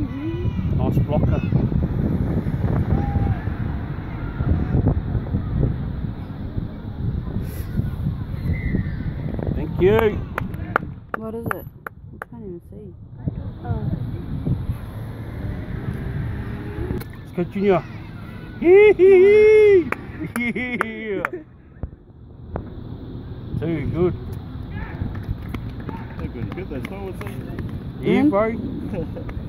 Nice blocker. Thank you. What is it? I can't even see. Oh. Let's go, Junior. Hee-hee-hee. Yeah. Too good. They're good. Get those forwards in. Yeah, bro.